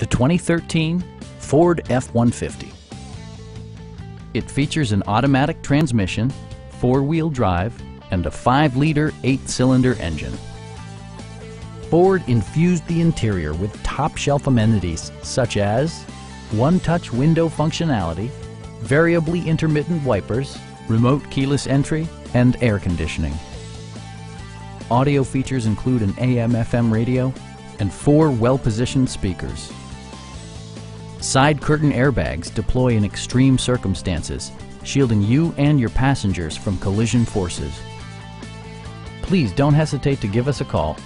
the 2013 Ford F-150. It features an automatic transmission, four-wheel drive, and a 5-liter, 8-cylinder engine. Ford infused the interior with top-shelf amenities such as one-touch window functionality, variably intermittent wipers, remote keyless entry, and air conditioning. Audio features include an AM-FM radio and four well-positioned speakers. Side curtain airbags deploy in extreme circumstances, shielding you and your passengers from collision forces. Please don't hesitate to give us a call